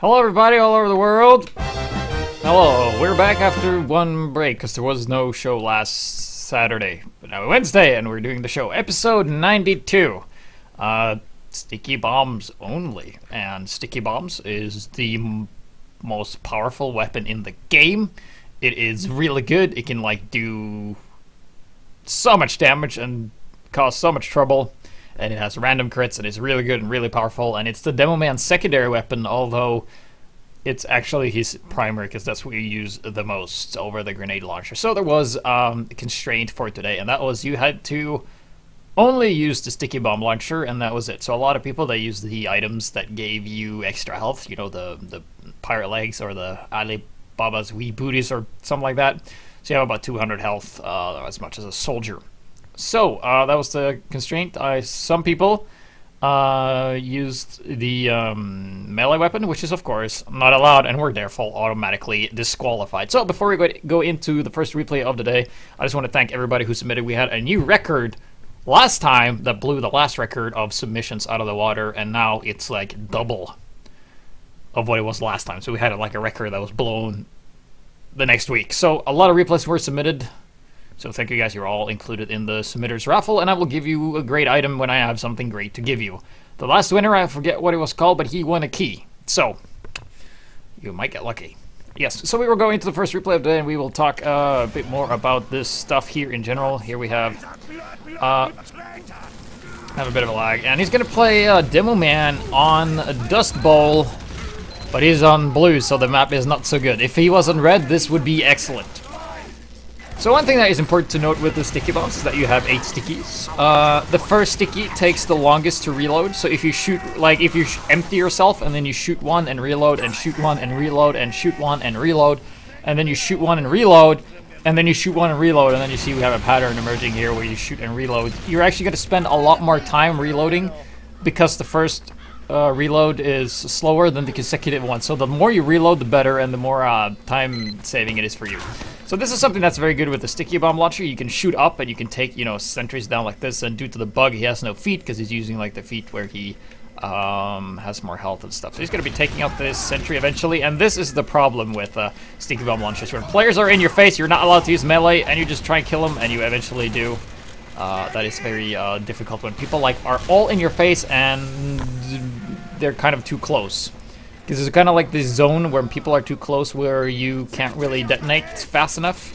Hello, everybody, all over the world. Hello, we're back after one break because there was no show last Saturday, but now it's Wednesday, and we're doing the show episode 92. Uh, sticky bombs only, and sticky bombs is the most powerful weapon in the game. It is really good. It can like do so much damage and cause so much trouble and it has random crits and it's really good and really powerful and it's the demo man's secondary weapon although it's actually his primary because that's what you use the most over the grenade launcher. So there was um, a constraint for today and that was you had to only use the sticky bomb launcher and that was it. So a lot of people they used the items that gave you extra health you know the the pirate legs or the Ali Baba's wee booties or something like that. So you have about 200 health uh, as much as a soldier so uh, that was the constraint. I some people uh, used the um, melee weapon, which is of course not allowed, and were therefore automatically disqualified. So before we go, go into the first replay of the day, I just want to thank everybody who submitted. We had a new record last time that blew the last record of submissions out of the water, and now it's like double of what it was last time. So we had like a record that was blown the next week. So a lot of replays were submitted. So thank you guys, you're all included in the submitters raffle, and I will give you a great item when I have something great to give you. The last winner, I forget what it was called, but he won a key. So, you might get lucky. Yes, so we will go into the first replay of the day, and we will talk uh, a bit more about this stuff here in general. Here we have... Uh, have a bit of a lag. And he's going to play uh, Demo Man on a Dust Bowl, but he's on blue, so the map is not so good. If he was on red, this would be excellent. So one thing that is important to note with the sticky bombs is that you have eight stickies. Uh, the first sticky takes the longest to reload, so if you shoot, like, if you empty yourself and then you shoot one and reload and shoot one and reload and shoot one and reload, and then you shoot one and reload, and then you shoot one and reload, and then you see we have a pattern emerging here where you shoot and reload, you're actually going to spend a lot more time reloading because the first uh, reload is slower than the consecutive one. So the more you reload, the better, and the more uh, time saving it is for you. So this is something that's very good with the sticky bomb launcher. You can shoot up and you can take, you know, sentries down like this. And due to the bug, he has no feet because he's using like the feet where he um, has more health and stuff. So he's going to be taking out this sentry eventually. And this is the problem with uh, sticky bomb launchers. When players are in your face, you're not allowed to use melee, and you just try and kill them, and you eventually do. Uh, that is very uh, difficult when people like are all in your face and they're kind of too close. Because it's kind of like this zone where people are too close where you can't really detonate fast enough.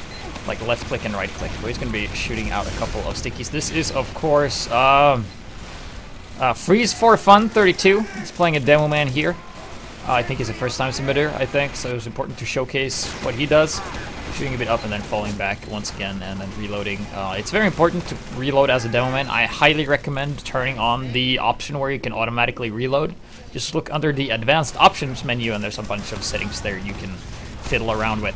Like left click and right click. But he's going to be shooting out a couple of stickies. This is, of course, um, uh, Freeze for Fun 32. He's playing a demo man here. Uh, I think he's a first time submitter, I think, so it's important to showcase what he does. Shooting a bit up and then falling back once again and then reloading. Uh, it's very important to reload as a demo man. I highly recommend turning on the option where you can automatically reload. Just look under the advanced options menu and there's a bunch of settings there you can fiddle around with.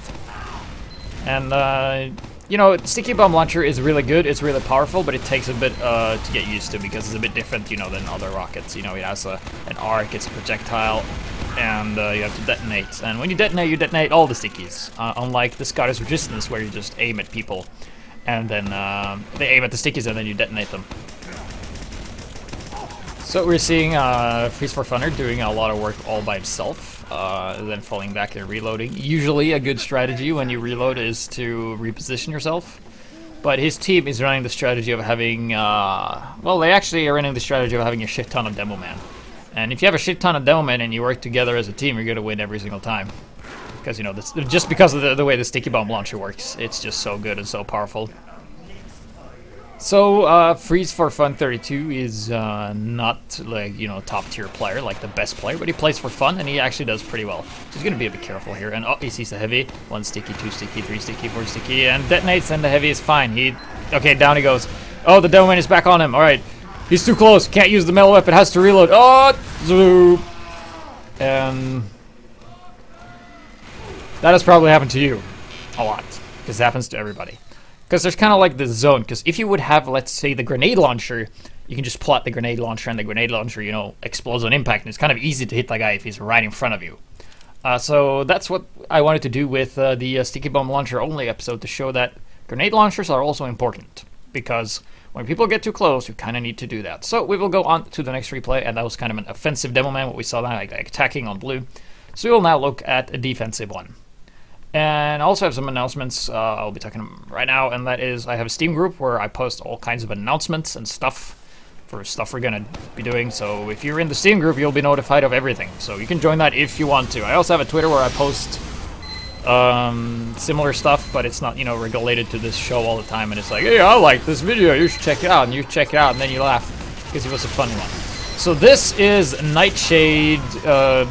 And, uh, you know, Sticky Bomb Launcher is really good, it's really powerful, but it takes a bit uh, to get used to because it's a bit different, you know, than other rockets. You know, it has a, an arc, it's a projectile, and uh, you have to detonate. And when you detonate, you detonate all the stickies, uh, unlike the Scottish Resistance where you just aim at people, and then uh, they aim at the stickies and then you detonate them. So we're seeing uh, Freeze for Funner doing a lot of work all by himself, uh, then falling back and reloading. Usually a good strategy when you reload is to reposition yourself. But his team is running the strategy of having, uh, well, they actually are running the strategy of having a shit ton of demo man. And if you have a shit ton of demo men and you work together as a team, you're going to win every single time. Because, you know, this, just because of the, the way the sticky bomb launcher works, it's just so good and so powerful. So, uh, Freeze for Fun 32 is uh, not like, you know, top tier player, like the best player, but he plays for fun and he actually does pretty well. He's to be a bit careful here. And oh, he sees the heavy. One sticky, two sticky, three sticky, four sticky, and detonates, and the heavy is fine. He, okay, down he goes. Oh, the domain is back on him. All right. He's too close. Can't use the melee weapon. Has to reload. Oh, zoop. And that has probably happened to you a lot. Because it happens to everybody. Because there's kind of like this zone. Because if you would have, let's say, the grenade launcher, you can just plot the grenade launcher, and the grenade launcher, you know, explodes on impact. And it's kind of easy to hit that guy if he's right in front of you. Uh, so that's what I wanted to do with uh, the uh, Sticky Bomb Launcher only episode to show that grenade launchers are also important. Because when people get too close, you kind of need to do that. So we will go on to the next replay, and that was kind of an offensive demo man, what we saw that, like attacking on blue. So we will now look at a defensive one. And I also have some announcements uh, I'll be talking right now, and that is I have a Steam group where I post all kinds of announcements and stuff for stuff we're gonna be doing. So if you're in the Steam group, you'll be notified of everything. So you can join that if you want to. I also have a Twitter where I post um, similar stuff, but it's not, you know, related to this show all the time. And it's like, hey, I like this video, you should check it out. And you check it out, and then you laugh because it was a funny one. So this is Nightshade, uh,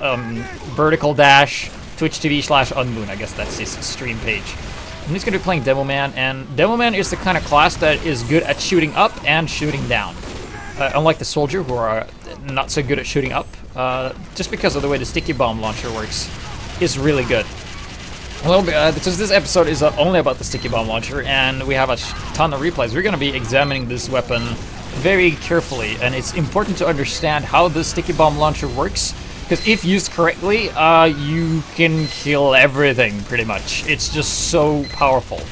um, vertical dash, Twitch TV slash Unmoon. I guess that's his stream page. I'm just going to be playing Demoman, and Demoman is the kind of class that is good at shooting up and shooting down. Uh, unlike the Soldier, who are not so good at shooting up, uh, just because of the way the sticky bomb launcher works is really good. A little bit, uh, because this episode is uh, only about the sticky bomb launcher, and we have a ton of replays. We're going to be examining this weapon very carefully, and it's important to understand how the sticky bomb launcher works, because if used correctly, uh, you can kill everything, pretty much. It's just so powerful.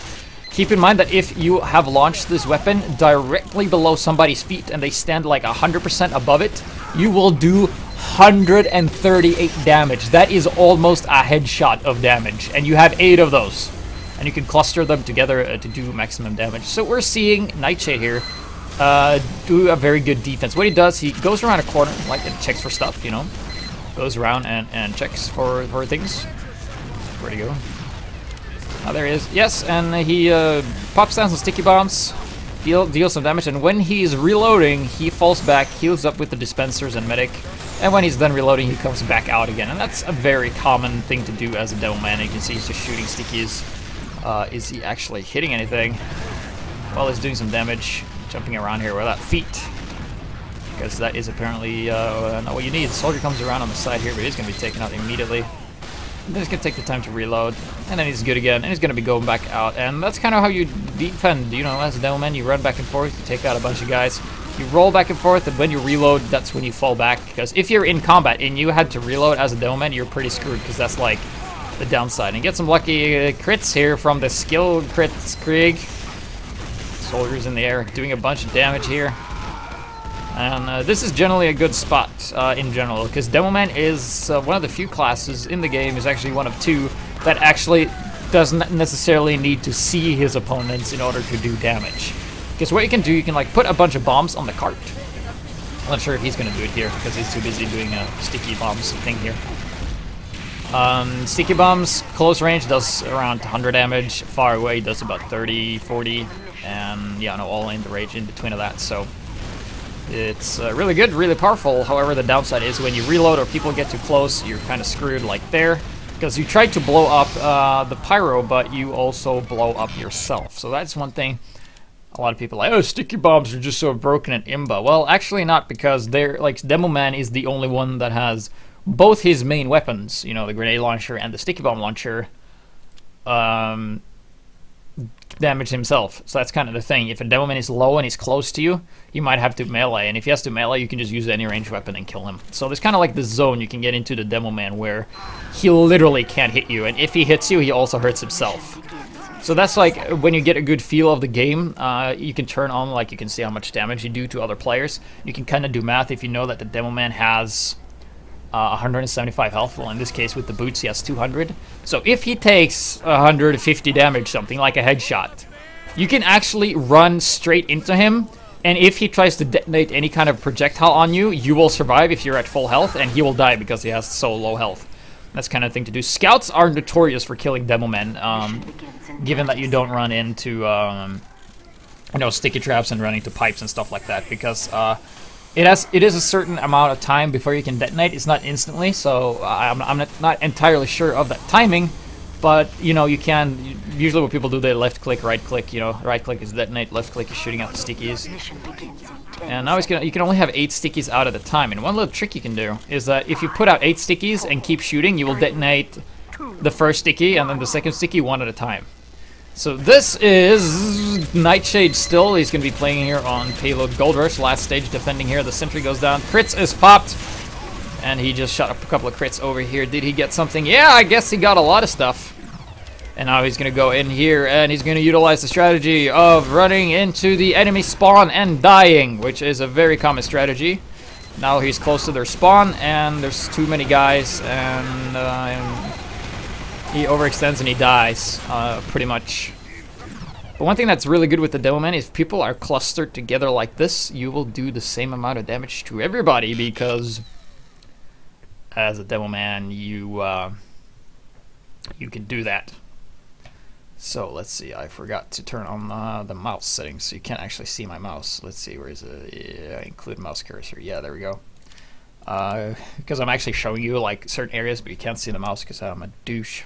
Keep in mind that if you have launched this weapon directly below somebody's feet and they stand like 100% above it, you will do 138 damage. That is almost a headshot of damage, and you have 8 of those. And you can cluster them together uh, to do maximum damage. So we're seeing Nightshade here uh, do a very good defense. What he does, he goes around a corner, like, and checks for stuff, you know? Goes around and, and checks for, for things. Where'd he go? Oh, there he is. Yes, and he uh, pops down some sticky bombs, deal, deals some damage, and when he's reloading, he falls back, heals up with the dispensers and medic, and when he's done reloading, he comes back out again. And that's a very common thing to do as a Demoman. You can see he's just shooting stickies. Uh, is he actually hitting anything? Well, he's doing some damage, jumping around here with that feet. Because that is apparently uh, not what you need. The soldier comes around on the side here, but he's going to be taken out immediately. Then he's going to take the time to reload. And then he's good again, and he's going to be going back out. And that's kind of how you defend, you know, as a Demoman. You run back and forth, you take out a bunch of guys. You roll back and forth, and when you reload, that's when you fall back. Because if you're in combat and you had to reload as a Demoman, you're pretty screwed, because that's like the downside. And get some lucky uh, crits here from the skill Kritzkrieg. Soldiers in the air doing a bunch of damage here. And uh, this is generally a good spot uh, in general, because Demoman is uh, one of the few classes in the game, is actually one of two, that actually doesn't necessarily need to see his opponents in order to do damage. Because what you can do, you can like put a bunch of bombs on the cart. I'm not sure if he's going to do it here because he's too busy doing a sticky bombs thing here. Um, sticky bombs, close range does around 100 damage, far away does about 30, 40, and yeah, no, all in the range in between of that, so it's uh, really good, really powerful. However, the downside is when you reload or people get too close, you're kind of screwed like there. Because you try to blow up uh, the pyro, but you also blow up yourself. So that's one thing a lot of people like, oh, sticky bombs are just so broken at Imba. Well, actually not, because they're like Demo Man is the only one that has both his main weapons, you know, the grenade launcher and the sticky bomb launcher, um, damage himself. So that's kind of the thing. If a Demoman is low and he's close to you, you might have to melee. And if he has to melee, you can just use any range weapon and kill him. So there's kind of like the zone you can get into the Demoman where he literally can't hit you. And if he hits you, he also hurts himself. So that's like when you get a good feel of the game, uh, you can turn on like you can see how much damage you do to other players. You can kind of do math if you know that the Demoman has uh, 175 health. Well, in this case with the boots, he has 200. So if he takes 150 damage, something like a headshot, you can actually run straight into him. And if he tries to detonate any kind of projectile on you, you will survive if you're at full health, and he will die because he has so low health. That's kind of thing to do. Scouts are notorious for killing Demomen, um, given that you don't run into, um, you know, sticky traps and running to pipes and stuff like that, because uh, it has it is a certain amount of time before you can detonate. It's not instantly, so I'm, I'm not, entirely sure of that timing, but you know you can. Usually, what people do, they left click, right click. You know, right click is detonate, left click is shooting out the stickies. And now gonna, you can only have eight stickies out at a time. And one little trick you can do is that if you put out eight stickies and keep shooting, you will detonate the first sticky and then the second sticky one at a time. So this is Nightshade still. He's going to be playing here on Payload Gold Rush. Last stage defending here. The sentry goes down. Crits is popped. And he just shot up a couple of crits over here. Did he get something? Yeah, I guess he got a lot of stuff. And now he's going to go in here and he's going to utilize the strategy of running into the enemy spawn and dying, which is a very common strategy. Now he's close to their spawn, and there's too many guys, and, uh, he overextends and he dies, uh, pretty much. But one thing that's really good with the Demoman is if people are clustered together like this, you will do the same amount of damage to everybody because as a Demoman, you uh, you can do that. So let's see, I forgot to turn on uh, the mouse settings so you can't actually see my mouse. Let's see, where is it? Yeah, include mouse cursor. Yeah, there we go. Because uh, I'm actually showing you like certain areas, but you can't see the mouse because I'm a douche.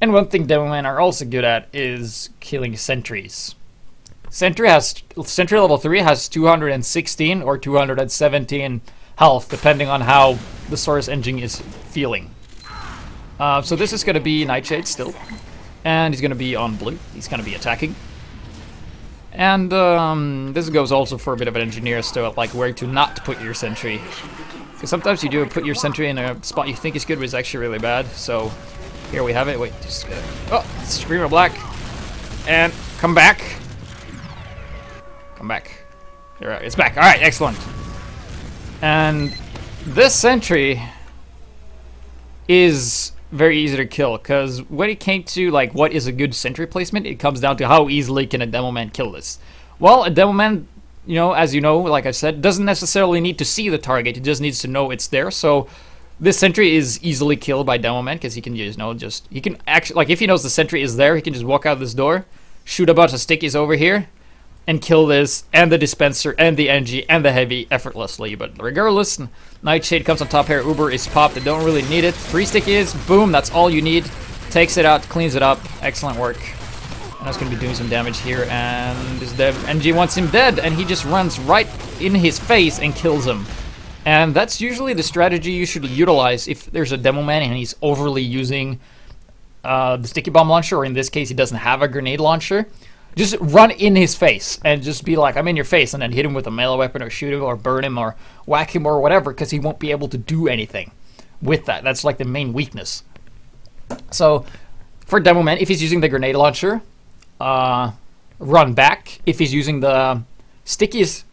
And one thing Demomen are also good at is killing sentries. Sentry has Sentry level 3 has 216 or 217 health, depending on how the Source engine is feeling. Uh, so this is going to be Nightshade still. And he's going to be on blue. He's going to be attacking. And um, this goes also for a bit of an engineer still, like where to not put your sentry. Because sometimes you do put your sentry in a spot you think is good, but it's actually really bad. So here we have it. Wait, just uh, oh, Screamer Black, and come back. Come back. There, it's back. All right, excellent. And this sentry is very easy to kill because when it came to like what is a good sentry placement, it comes down to how easily can a demo man kill this. Well, a demo man, you know, as you know, like I said, doesn't necessarily need to see the target. It just needs to know it's there. So this sentry is easily killed by demo man because he can just you know just he can actually like if he knows the sentry is there, he can just walk out this door, shoot a bunch of stickies over here, and kill this and the dispenser and the engie and the heavy effortlessly. But regardless, Nightshade comes on top here. Uber is popped. They don't really need it. Three stickies. Boom. That's all you need. Takes it out. Cleans it up. Excellent work. And that's going to be doing some damage here. And this dev NG wants him dead. And he just runs right in his face and kills him. And that's usually the strategy you should utilize if there's a demo man and he's overly using uh, the sticky bomb launcher, or in this case, he doesn't have a grenade launcher just run in his face and just be like, I'm in your face, and then hit him with a melee weapon or shoot him or burn him or whack him or whatever, because he won't be able to do anything with that. That's like the main weakness. So, for Demo Man, if he's using the grenade launcher, uh, run back. If he's using the stickies,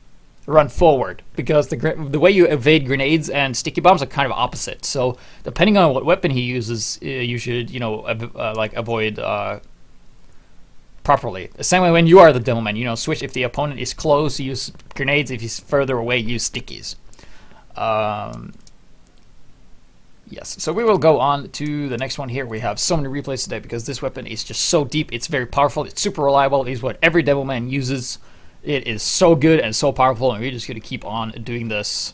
run forward because the the way you evade grenades and sticky bombs are kind of opposite. So depending on what weapon he uses, uh, you should you know uh, like avoid uh, properly. The same way when you are the demoman, you know, switch if the opponent is close, use grenades. If he's further away, use stickies. Um, yes, so we will go on to the next one here. We have so many replays today because this weapon is just so deep. It's very powerful. It's super reliable. It is what every demoman uses. It is so good and so powerful, and we're just going to keep on doing this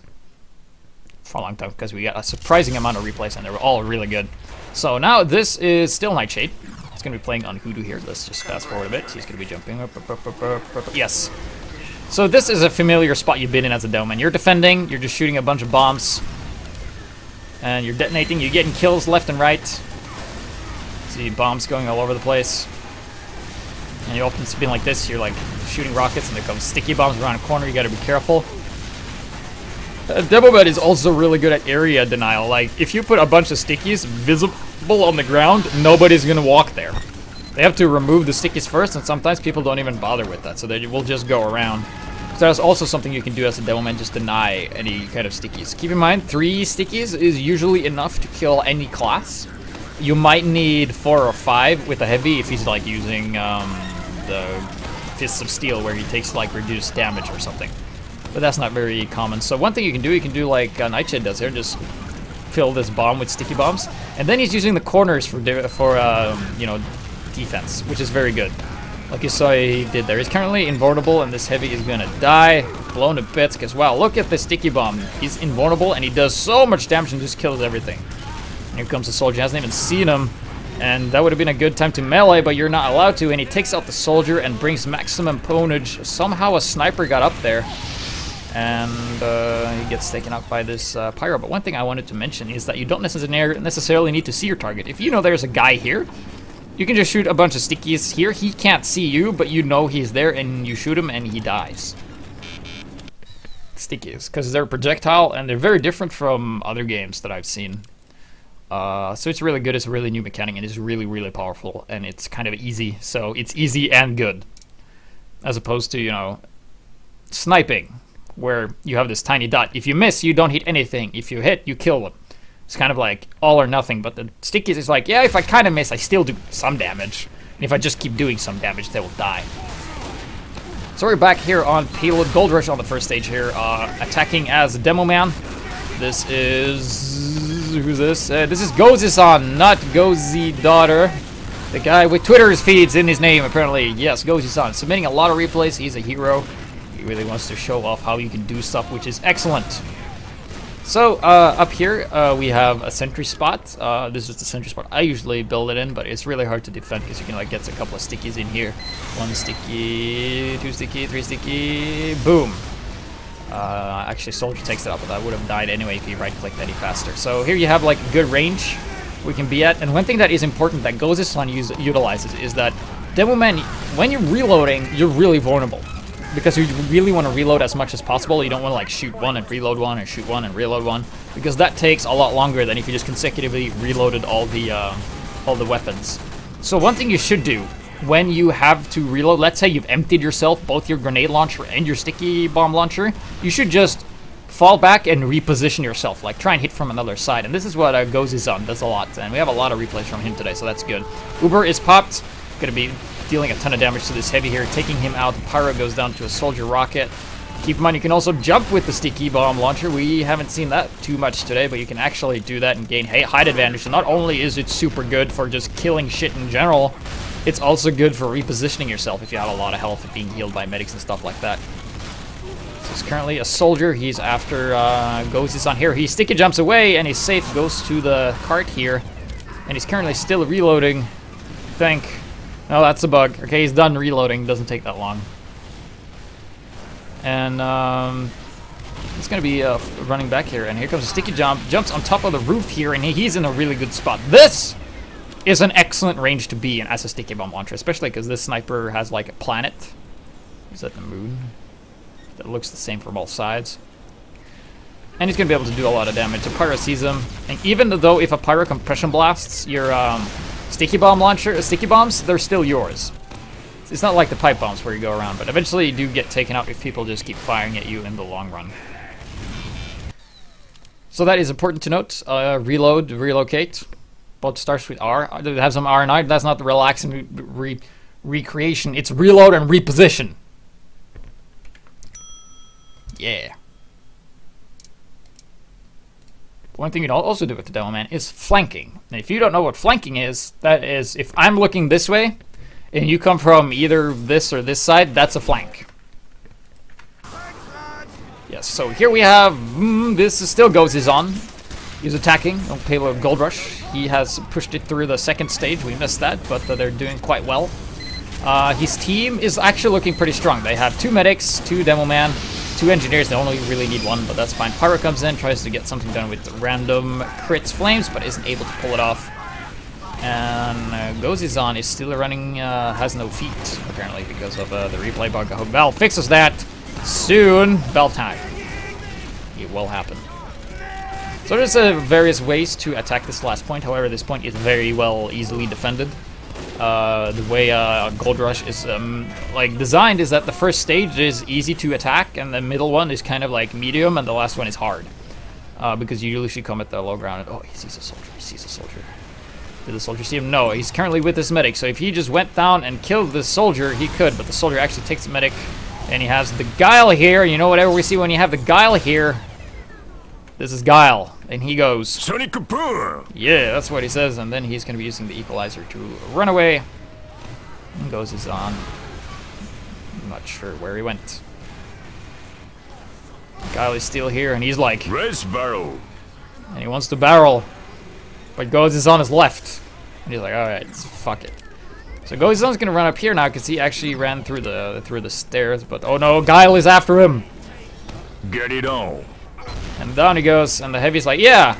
for a long time because we got a surprising amount of replays, and they were all really good. So now this is still Nightshade He's going to be playing on Hoodoo here. Let's just fast forward a bit. He's going to be jumping. Yes. So this is a familiar spot you've been in as a Doman. You're defending, you're just shooting a bunch of bombs, and you're detonating, you're getting kills left and right. See bombs going all over the place. And you often spin like this, you're like shooting rockets and there comes sticky bombs around a corner, you gotta be careful. Uh, Demoman is also really good at area denial. Like, if you put a bunch of stickies visible on the ground, nobody's gonna walk there. They have to remove the stickies first, and sometimes people don't even bother with that, so they will just go around. So that's also something you can do as a Demoman, just deny any kind of stickies. Keep in mind, three stickies is usually enough to kill any class. You might need four or five with a heavy if he's like using um, the Fists of Steel, where he takes like reduced damage or something but that's not very common. So one thing you can do, you can do like uh, Nightshade does here, just fill this bomb with sticky bombs, and then he's using the corners for for um, you know defense, which is very good. Like you saw he did there. He's currently invulnerable, and this heavy is gonna die, blown to bits. Cause wow, look at the sticky bomb. He's invulnerable, and he does so much damage and just kills everything. Here comes the soldier. Hasn't even seen him. And that would have been a good time to melee, but you're not allowed to. And he takes out the soldier and brings maximum ponage. Somehow a sniper got up there and uh, he gets taken out by this uh, pyro. But one thing I wanted to mention is that you don't necessarily need to see your target. If you know there's a guy here, you can just shoot a bunch of stickies here. He can't see you, but you know he's there, and you shoot him, and he dies. Stickies, because they're projectile, and they're very different from other games that I've seen. Uh, so it's really good. It's a really new mechanic, and it's really, really powerful, and it's kind of easy. So it's easy and good, as opposed to you know sniping where you have this tiny dot. If you miss, you don't hit anything. If you hit, you kill them. It's kind of like all or nothing, but the stickies is like, yeah, if I kind of miss, I still do some damage. And if I just keep doing some damage, they will die. So we're back here on Payload Gold Rush on the first stage here, uh, attacking as a Demo Man. This is... who's this? Uh, this is Gozi-san, not Gozi Daughter. The guy with Twitter's feeds in his name, apparently. Yes, Gozi-san. Submitting a lot of replays. He's a hero. He really wants to show off how you can do stuff, which is excellent. So, uh, up here, uh, we have a sentry spot. Uh, this is the sentry spot I usually build it in, but it's really hard to defend because you can, like, get a couple of stickies in here. One sticky, two sticky, three sticky, boom. Uh, actually, Soldier takes it up, but I would have died anyway if he right-clicked any faster. So here you have, like, good range we can be at. And one thing that is important that Gozi-san utilizes is that Demoman, when you're reloading, you're really vulnerable because you really want to reload as much as possible. You don't want to like shoot one and reload one and shoot one and reload one because that takes a lot longer than if you just consecutively reloaded all the uh, all the weapons. So one thing you should do when you have to reload, let's say you've emptied yourself, both your grenade launcher and your sticky bomb launcher, you should just fall back and reposition yourself, like try and hit from another side. And this is what uh, Gozi-san does a lot, and we have a lot of replays from him today, so that's good. Uber is popped, gonna be dealing a ton of damage to this heavy here, taking him out. Pyro goes down to a soldier rocket. Keep in mind, you can also jump with the sticky bomb launcher. We haven't seen that too much today, but you can actually do that and gain height advantage. So not only is it super good for just killing shit in general, it's also good for repositioning yourself if you have a lot of health and being healed by medics and stuff like that. So he's currently a soldier. He's after uh, Gozi-san here. He sticky jumps away and he's safe. Goes to the cart here. And he's currently still reloading. I think Oh, that's a bug. Okay, he's done reloading. Doesn't take that long. And um, he's going to be uh, running back here. And here comes a sticky jump. Jumps on top of the roof here, and he's in a really good spot. This is an excellent range to be in as a sticky bomb launcher, especially because this sniper has like a planet. Is that the moon? That looks the same from all sides. And he's going to be able to do a lot of damage. A Pyro sees him. And even though if a Pyro compression blasts your um, Sticky bomb launcher, sticky bombs, they're still yours. It's not like the pipe bombs where you go around, but eventually you do get taken out if people just keep firing at you in the long run. So that is important to note. Uh, reload, relocate. Both starts with R. Uh, it has some R and I. That's not the relaxing re recreation. It's reload and reposition. Yeah. One thing you'd also do with the Demo Man is flanking. And if you don't know what flanking is, that is if I'm looking this way and you come from either this or this side, that's a flank. Yes, so here we have, mm, this is still Gozi-san. He's attacking on payload Gold Rush. He has pushed it through the second stage. We missed that, but uh, they're doing quite well. Uh, his team is actually looking pretty strong. They have two medics, two Demo Man, two engineers, they only really need one, but that's fine. Pyro comes in, tries to get something done with random crits flames, but isn't able to pull it off. And uh, Gozi-san is still running, uh, has no feet, apparently, because of uh, the replay bug. I hope fixes that soon. Valve time. It will happen. So there's uh, various ways to attack this last point, however, this point is very well easily defended. Uh, the way uh, Gold Rush is um, like designed is that the first stage is easy to attack, and the middle one is kind of like medium, and the last one is hard. Uh, because you usually should come at the low ground. And, oh, he sees a soldier. He sees a soldier. Did the soldier see him? No, he's currently with this medic. So if he just went down and killed this soldier, he could. But the soldier actually takes the medic, and he has the guile here. You know, whatever we see when you have the guile here, this is guile. And he goes, Sonic Boom! Yeah, that's what he says. And then he's going to be using the equalizer to run away. And goes his on. I'm not sure where he went. Guile is still here, and he's like, Res barrel. And he wants to barrel. But Goes is on his left. And he's like, alright, fuck it. So Gozi-san's gonna run up here now because he actually ran through the through the stairs, but oh no, Guile is after him! Get it on. And down he goes, and the heavy's like, yeah,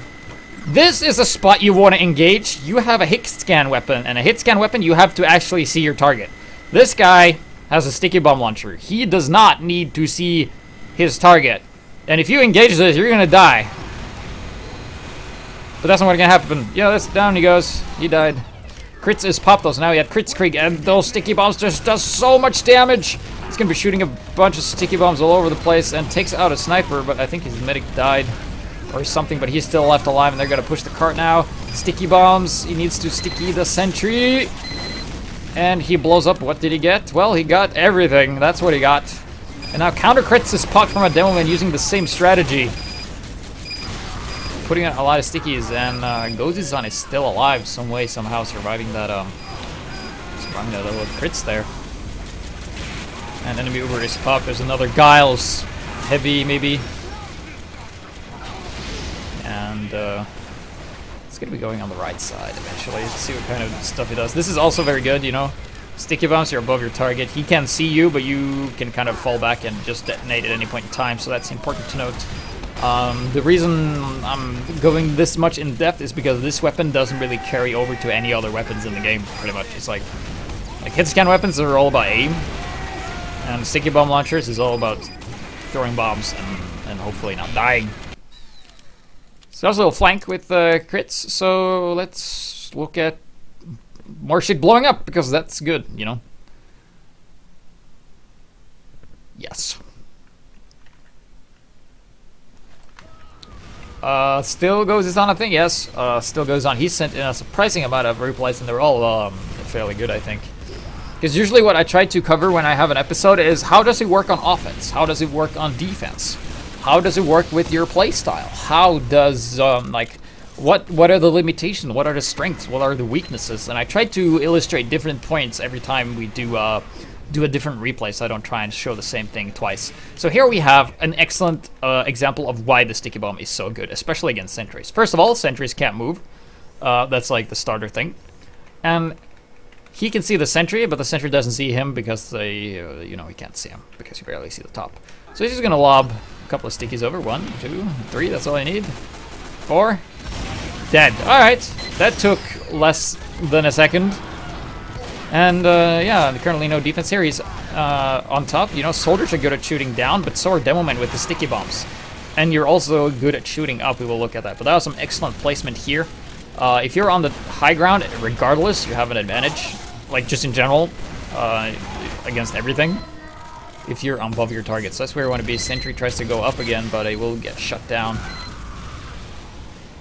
this is a spot you want to engage. You have a hit scan weapon, and a hit scan weapon, you have to actually see your target. This guy has a sticky bomb launcher. He does not need to see his target. And if you engage this, you're gonna die. But that's not what's gonna happen. Yeah, that's down he goes. He died. Crits is popped those. now he have Kritzkrieg, and those sticky bombs just does so much damage. He's gonna be shooting a bunch of sticky bombs all over the place and takes out a sniper, but I think his medic died or something, but he's still left alive and they're gonna push the cart now. Sticky bombs, he needs to sticky the sentry. And he blows up, what did he get? Well, he got everything, that's what he got. And now counter crits is popped from a demo man using the same strategy. Putting out a lot of stickies, and uh, Gozi-san is still alive some way, somehow, surviving that, um, surviving that little crits there. And enemy Uber is popped. There's another Giles. Heavy, maybe. And uh, it's to be going on the right side eventually. Let's see what kind of stuff he does. This is also very good, you know. Sticky bombs, you're above your target. He can see you, but you can kind of fall back and just detonate at any point in time, so that's important to note. Um, the reason I'm going this much in depth is because this weapon doesn't really carry over to any other weapons in the game, pretty much. It's like, like hit scan weapons are all about aim, and sticky bomb launchers is all about throwing bombs and, and hopefully not dying. So also flank with uh, crits, so let's look at more shit blowing up, because that's good, you know? Yes. Uh, still Gozi-san, I think, yes. Uh, still Gozi-san. He sent in a surprising amount of replies, and they're all um, fairly good, I think. Because usually what I try to cover when I have an episode is how does it work on offense? How does it work on defense? How does it work with your playstyle? How does, um, like, what what are the limitations? What are the strengths? What are the weaknesses? And I try to illustrate different points every time we do uh, do a different replay, so I don't try and show the same thing twice. So here we have an excellent uh, example of why the sticky bomb is so good, especially against sentries. First of all, sentries can't move. Uh, that's like the starter thing. And he can see the sentry, but the sentry doesn't see him because they, uh, you know, he can't see him because you barely see the top. So he's just gonna lob a couple of stickies over. One, two, three. That's all I need. Four. Dead. All right. That took less than a second. And uh, yeah, currently no defense here. He's uh, on top. You know, soldiers are good at shooting down, but so are demomen with the sticky bombs. And you're also good at shooting up. We will look at that. But that was some excellent placement here. Uh, if you're on the high ground, regardless, you have an advantage. Like, just in general, uh, against everything. If you're above your target. So that's where you want to be. Sentry tries to go up again, but it will get shut down.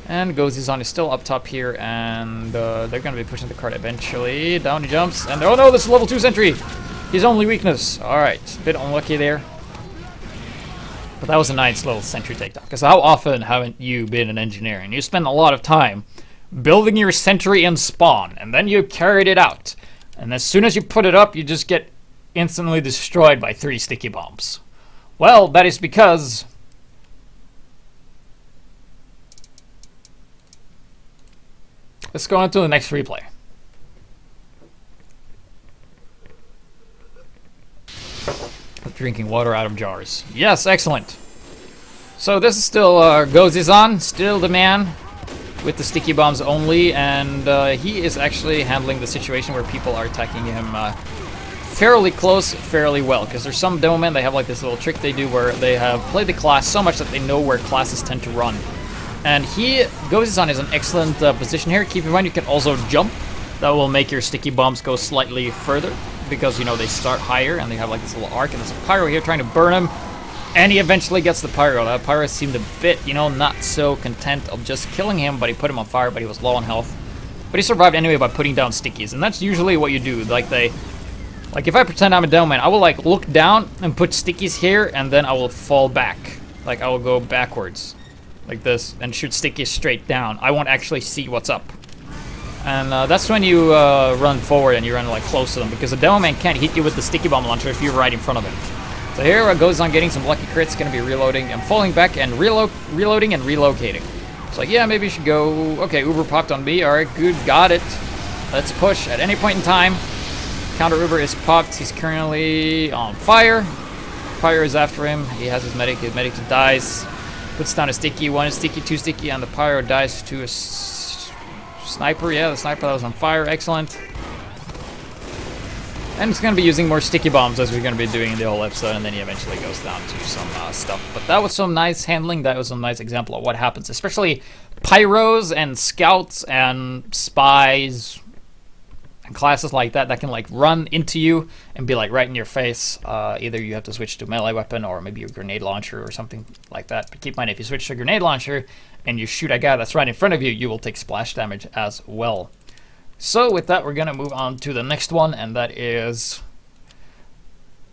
And Gozi-san is still up top here, and uh, they're going to be pushing the cart eventually. Down he jumps, and oh no, this is level 2 Sentry! His only weakness. Alright, bit unlucky there. But that was a nice little Sentry takedown. Because how often haven't you been an engineer, and you spend a lot of time building your sentry in spawn, and then you carried it out. And as soon as you put it up, you just get instantly destroyed by three sticky bombs. Well, that is because... Let's go on to the next replay. Drinking water out of jars. Yes, excellent. So this is still uh, Gozi-san, still the man with the sticky bombs only, and uh, he is actually handling the situation where people are attacking him uh, fairly close, fairly well. Because there's some demo men, they have like this little trick they do where they have played the class so much that they know where classes tend to run. And he goes on is an excellent uh, position here. Keep in mind you can also jump. That will make your sticky bombs go slightly further because you know they start higher and they have like this little arc and there's a pyro here trying to burn him. And he eventually gets the Pyro. That Pyro seemed a bit, you know, not so content of just killing him, but he put him on fire, but he was low on health. But he survived anyway by putting down stickies, and that's usually what you do. Like, they... Like, if I pretend I'm a demo man, I will, like, look down and put stickies here, and then I will fall back. Like, I will go backwards. Like this, and shoot stickies straight down. I won't actually see what's up. And uh, that's when you uh, run forward and you run, like, close to them, because the demo man can't hit you with the sticky bomb launcher if you're right in front of him. So here it goes on getting some lucky crits, gonna be reloading. I'm falling back and relo reloading and relocating. It's like, yeah, maybe you should go. Okay, Uber popped on B. All right, good, got it. Let's push at any point in time. Counter Uber is popped. He's currently on fire. Fire is after him. He has his medic. His medic dies. Puts down a sticky. One is sticky, two sticky, on the pyro dies to a sniper. Yeah, the sniper that was on fire. Excellent. And he's going to be using more sticky bombs as we're going to be doing in the whole episode, and then he eventually goes down to some uh, stuff. But that was some nice handling. That was a nice example of what happens, especially pyros and scouts and spies and classes like that that can like run into you and be like right in your face. Uh, either you have to switch to melee weapon or maybe a grenade launcher or something like that. But keep in mind, if you switch to a grenade launcher and you shoot a guy that's right in front of you, you will take splash damage as well. So with that, we're gonna move on to the next one, and that is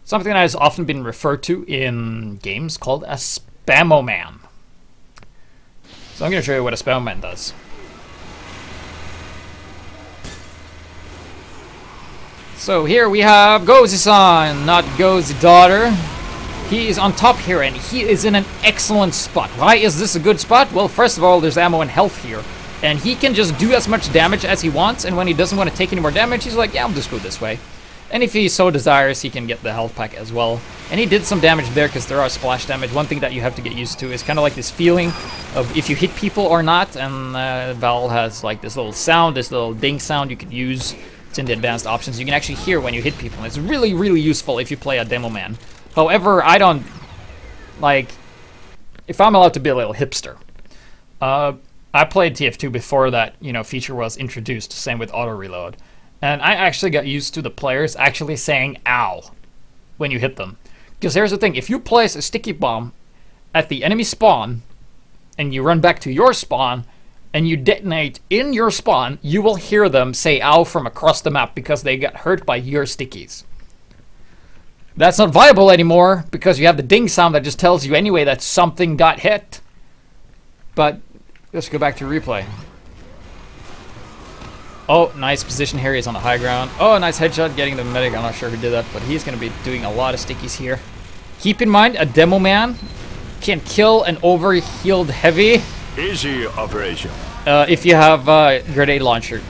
something that has often been referred to in games called a Spamoman. So I'm gonna show you what a Spamoman does. So here we have Gozi-san, not Gozi daughter. He is on top here and he is in an excellent spot. Why is this a good spot? Well, first of all, there's ammo and health here. And he can just do as much damage as he wants, and when he doesn't want to take any more damage, he's like, yeah, I'll just go this way. And if he so desires, he can get the health pack as well. And he did some damage there because there are splash damage. One thing that you have to get used to is kind of like this feeling of if you hit people or not. And uh, Valve has like this little sound, this little ding sound you could use it's in the advanced options. You can actually hear when you hit people. It's really, really useful if you play a demo man. However, I don't like if I'm allowed to be a little hipster. Uh, I played TF2 before that you know feature was introduced. Same with auto reload, and I actually got used to the players actually saying "ow" when you hit them. Because here's the thing: if you place a sticky bomb at the enemy spawn, and you run back to your spawn, and you detonate in your spawn, you will hear them say ow from across the map because they got hurt by your stickies. That's not viable anymore because you have the ding sound that just tells you anyway that something got hit. But let's go back to replay. Oh, nice position here. He's on the high ground. Oh, nice headshot getting the medic. I'm not sure who did that, but he's going to be doing a lot of stickies here. Keep in mind, a demo man can kill an overhealed heavy Easy operation. uh, if you have uh, grenade launcher.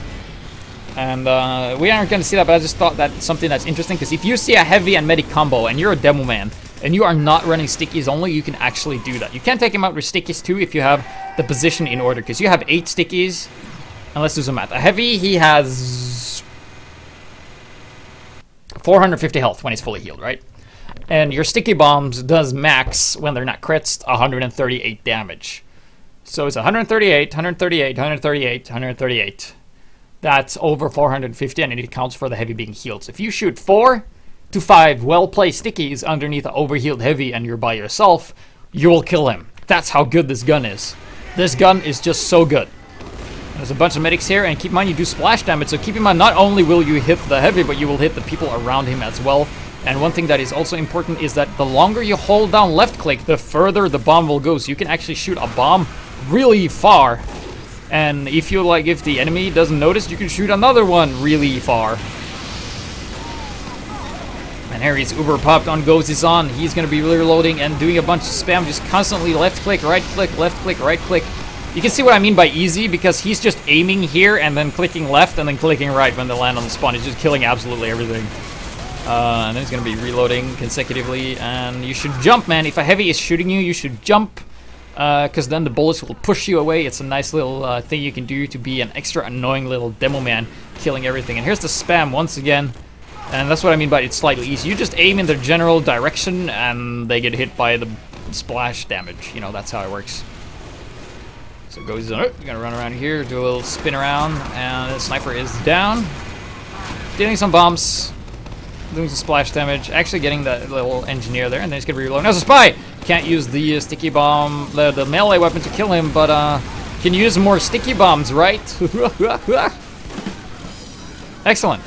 And uh, we aren't going to see that, but I just thought that's something that's interesting because if you see a heavy and medic combo and you're a demo man and you are not running stickies only, you can actually do that. You can take him out with stickies too if you have the position in order because you have eight stickies. And let's do some math. A heavy, he has 450 health when he's fully healed, right? And your sticky bombs does max when they're not crits 138 damage. So it's 138, 138, 138, 138. That's over 450, and it accounts for the heavy being healed. So if you shoot four to five well-placed stickies underneath the overhealed heavy and you're by yourself, you will kill him. That's how good this gun is. This gun is just so good. There's a bunch of medics here, and keep in mind you do splash damage, so keep in mind not only will you hit the heavy, but you will hit the people around him as well. And one thing that is also important is that the longer you hold down left click, the further the bomb will go. So you can actually shoot a bomb really far. And if you like, if the enemy doesn't notice, you can shoot another one really far. And Harry's uber popped on Gozi-san. He's to be reloading and doing a bunch of spam, just constantly left click, right click, left click, right click. You can see what I mean by easy because he's just aiming here and then clicking left and then clicking right when they land on the spawn. He's just killing absolutely everything. Uh, and then he's to be reloading consecutively. And you should jump, man. If a heavy is shooting you, you should jump. Because then the bullets will push you away. It's a nice little uh, thing you can do to be an extra annoying little demo man killing everything. And here's the spam once again. And that's what I mean by it's slightly easy. You just aim in the general direction and they get hit by the splash damage. You know, that's how it works. So goes, oh, you're gonna run around here, do a little spin around, and the sniper is down. Getting some bombs, doing some splash damage, actually getting the little engineer there, and then he's gonna reload. Now, a spy! Can't use the uh, sticky bomb, the, the melee weapon to kill him, but uh, can use more sticky bombs, right? Excellent.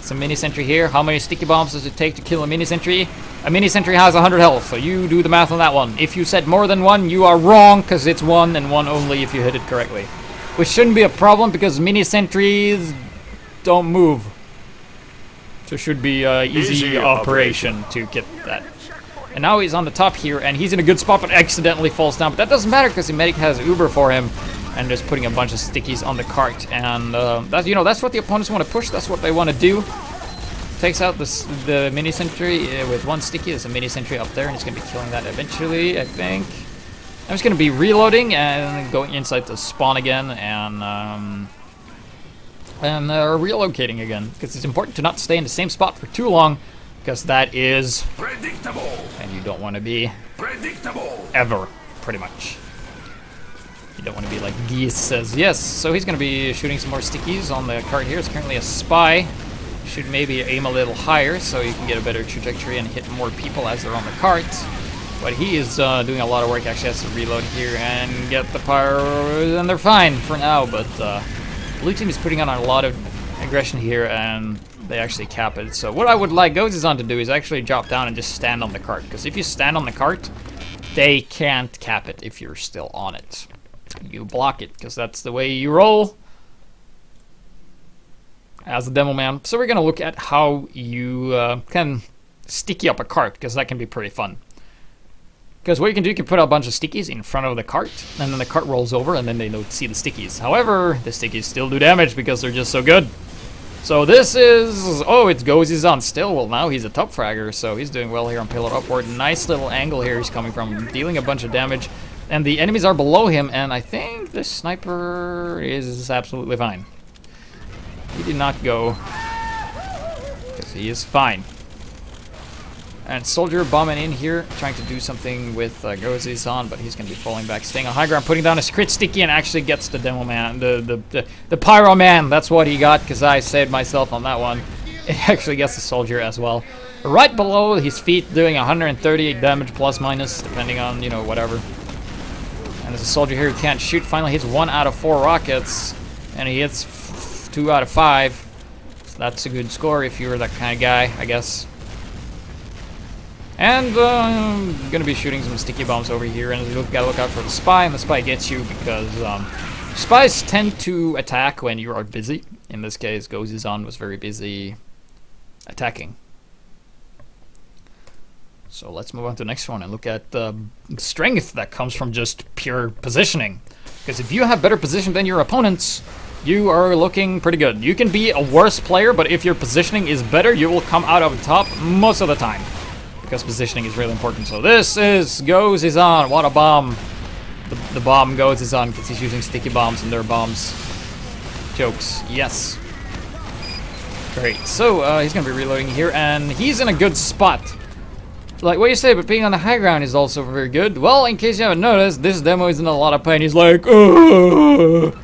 Some mini sentry here. How many sticky bombs does it take to kill a mini sentry? A mini sentry has 100 health, so you do the math on that one. If you said more than one, you are wrong, because it's one and one only if you hit it correctly. Which shouldn't be a problem, because mini sentries don't move. So it should be uh, easy, Easy operation, to get that. And now he's on the top here, and he's in a good spot, but accidentally falls down. But that doesn't matter, because the medic has Uber for him, and just putting a bunch of stickies on the cart. And uh, that, you know, that's what the opponents want to push. That's what they want to do. Takes out this, the mini sentry uh, with one sticky. There's a mini sentry up there, and he's going to be killing that eventually, I think. I'm just going to be reloading and going inside the spawn again, and um, and they're relocating again because it's important to not stay in the same spot for too long because that is Predictable. and you don't want to be Predictable. ever pretty much you don't want to be like Geese says yes. So he's going to be shooting some more stickies on the cart here. It's currently a spy. Should maybe aim a little higher so you can get a better trajectory and hit more people as they're on the cart. But he is uh, doing a lot of work. Actually has to reload here and get the pyro, and they're fine for now. But uh, blue team is putting on a lot of aggression here, and they actually cap it. So what I would like Gozi-san to do is actually drop down and just stand on the cart. Because if you stand on the cart, they can't cap it if you're still on it. You block it, because that's the way you roll as a demo man. So we're going to look at how you uh, can sticky up a cart, because that can be pretty fun. Because what you can do, you can put a bunch of stickies in front of the cart, and then the cart rolls over, and then they don't see the stickies. However, the stickies still do damage because they're just so good. So this is... Oh, it goes, he's on still. Well, now he's a top fragger, so he's doing well here on Payload Upward. Nice little angle here he's coming from, dealing a bunch of damage. And the enemies are below him, and I think the sniper is absolutely fine. He did not go, because he is fine. And Soldier bombing in here, trying to do something with uh, Gozi-san, but he's going to be falling back, staying on high ground, putting down a crit sticky, and actually gets the Demo Man, the, the, the, the Pyro Man. That's what he got, because I saved myself on that one. It actually gets the Soldier as well. Right below his feet, doing 138 damage, plus minus, depending on, you know, whatever. And there's a Soldier here who can't shoot, finally hits one out of four rockets, and he hits two out of five. So that's a good score if you were that kind of guy, I guess. And uh, I'm gonna be shooting some sticky bombs over here, and you gotta look out for the spy, and the spy gets you because um, spies tend to attack when you are busy. In this case, Gozi-san was very busy attacking. So let's move on to the next one and look at the strength that comes from just pure positioning. Because if you have better position than your opponents, you are looking pretty good. You can be a worse player, but if your positioning is better, you will come out of the top most of the time because positioning is really important. So this is Gozi-san. What a bomb. The, the bomb Gozi-san because he's using sticky bombs and their bombs. Jokes. Yes. Great. So uh, he's going to be reloading here and he's in a good spot. Like what you say, but being on the high ground is also very good. Well, in case you haven't noticed, this demo is in a lot of pain. He's like, Ugh!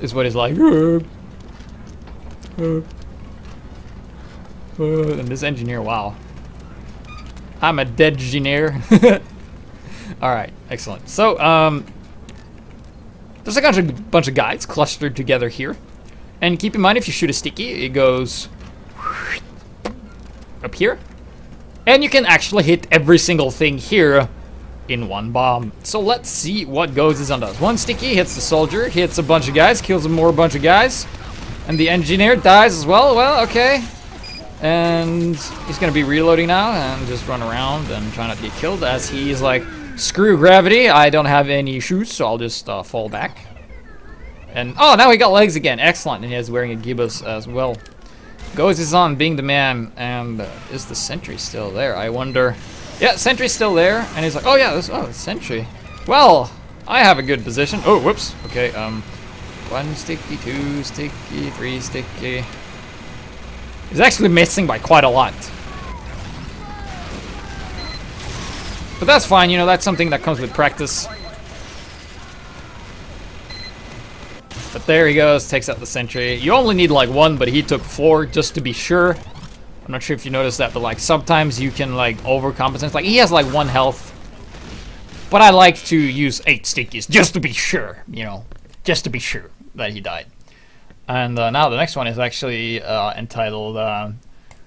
is what he's like. Ugh. Ugh. and this engineer, wow. I'm a dead engineer. Alright, excellent. So, um, there's a bunch of, guys clustered together here. And keep in mind, if you shoot a sticky, it goes up here. And you can actually hit every single thing here in one bomb. So let's see what Gozi-san does. One sticky hits the soldier, hits a bunch of guys, kills a more bunch of guys. And the engineer dies as well. Well, okay. And he's going to be reloading now and just run around and try not to get killed as he's like, screw gravity, I don't have any shoes, so I'll just uh, fall back. And, oh, now he got legs again. Excellent. And he is wearing a Gibus as well. Gozi-san being the man, and uh, is the sentry still there? I wonder. Yeah, sentry's still there, and he's like, oh yeah, this, oh, sentry. Well, I have a good position. Oh, whoops. Okay, um, one sticky, two sticky, three sticky. He's actually missing by quite a lot. But that's fine, you know, that's something that comes with practice. But there he goes, takes out the sentry. You only need like one, but he took four just to be sure. I'm not sure if you noticed that, but like sometimes you can like overcompensate. Like he has like one health. But I like to use eight stickies just to be sure, you know, just to be sure that he died. And uh, now the next one is actually uh, entitled uh,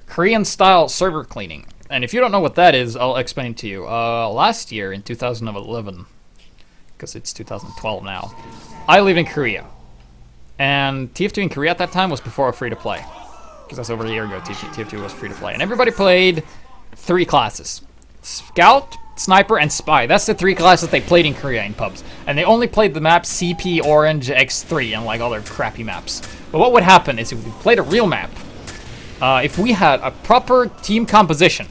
Korean Style Server Cleaning. And if you don't know what that is, I'll explain to you. Uh, last year in 2011, because it's 2012 now, I live in Korea. And TF2 in Korea at that time was before free to play. Because that's over a year ago, TF2 was free to play. And everybody played three classes Scout, Sniper, and Spy. That's the three classes they played in Korea in pubs. And they only played the map CP, Orange, X3, and like other crappy maps. But what would happen is if we played a real map, uh, if we had a proper team composition,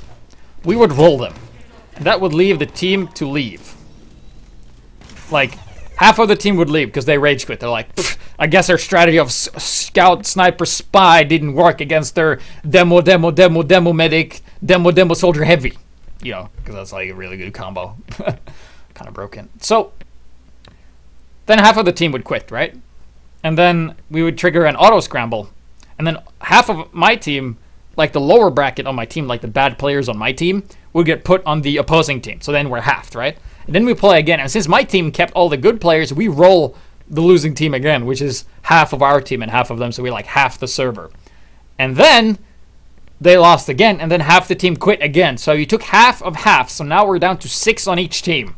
we would roll them. And that would leave the team to leave. Like, half of the team would leave because they rage quit. They're like, I guess our strategy of scout, sniper, spy didn't work against their demo, demo, demo, demo medic, demo, demo soldier heavy. You know, because that's like a really good combo. kind of broken. So, then half of the team would quit, right? And then we would trigger an auto scramble. And then half of my team, like the lower bracket on my team, like the bad players on my team, would get put on the opposing team. So then we're halved, right? And then we play again. And since my team kept all the good players, we roll the losing team again, which is half of our team and half of them. So we like half the server. And then they lost again, and then half the team quit again. So you took half of half. So now we're down to six on each team.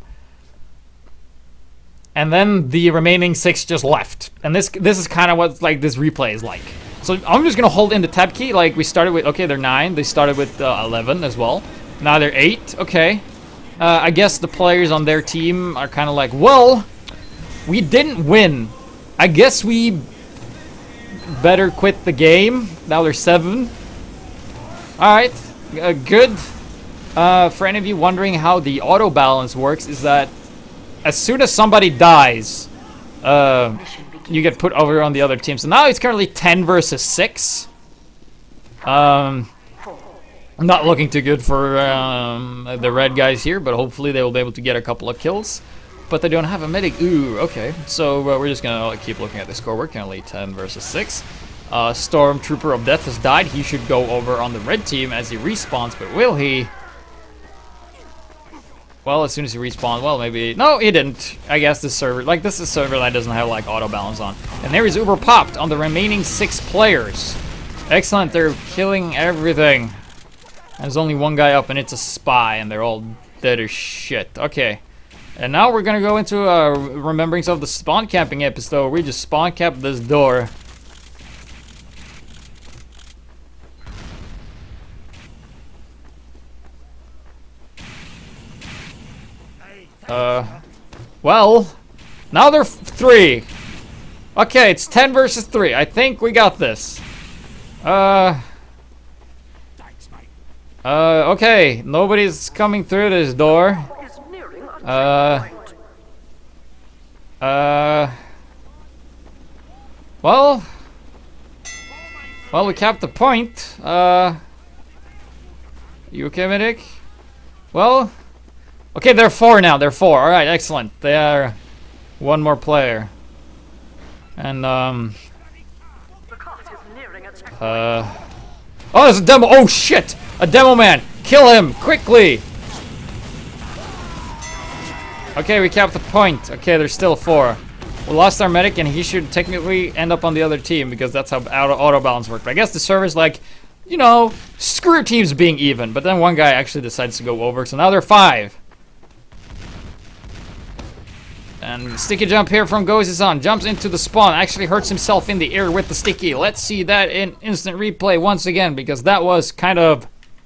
And then the remaining six just left. And this this is kind of what like this replay is like. So I'm just gonna hold in the tab key. Like we started with okay, they're nine. They started with uh, 11 as well. Now they're eight. Okay. Uh, I guess the players on their team are kind of like, well, we didn't win. I guess we better quit the game. Now they're seven. Alright, uh, good. Uh, for any of you wondering how the auto balance works, is that as soon as somebody dies, uh, you get put over on the other team. So now it's currently 10 versus 6. Um, not looking too good for um, the red guys here, but hopefully they will be able to get a couple of kills. But they don't have a medic. Ooh, okay. So uh, we're just going to keep looking at the score. We're currently 10 versus 6. Uh, Stormtrooper of Death has died. He should go over on the red team as he respawns, but will he? Well, as soon as he respawns, well, maybe... No, he didn't. I guess this server... Like, this is a server that doesn't have, like, auto balance on. And there is Uber popped on the remaining six players. Excellent. They're killing everything. There's only one guy up, and it's a spy, and they're all dead as shit. Okay. And now we're gonna go into a uh, remembrance of the spawn camping episode. We just spawn cap this door. Uh, well, now they're three. Okay, it's 10 versus 3. I think we got this. Uh... Uh, okay. Nobody's coming through this door. Uh... Uh... Well... Well, we capped the point. Uh... You okay, medic? Well... Okay, they're four now. They're four. All right, excellent. They are one more player. And, um... Uh... Oh, there's a demo. Oh, shit! A demo man. Kill him, quickly! Okay, we capped the point. Okay, there's still four. We lost our medic, and he should technically end up on the other team, because that's how auto, auto balance works. But I guess the server's like, you know, screw teams being even. But then one guy actually decides to go over, so now they're five. And sticky jump here from Gozi-san. Jumps into the spawn. Actually hurts himself in the air with the sticky. Let's see that in instant replay once again because that was kind of...